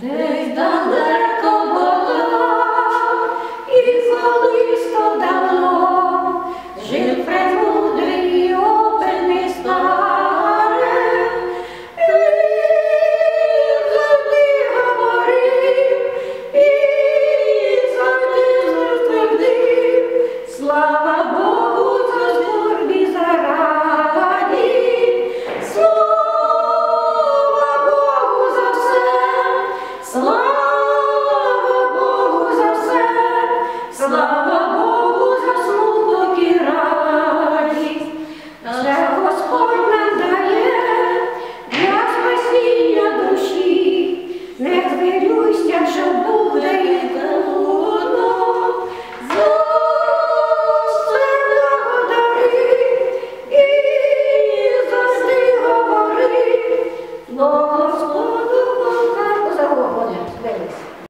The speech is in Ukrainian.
Десь далеко бога і коли.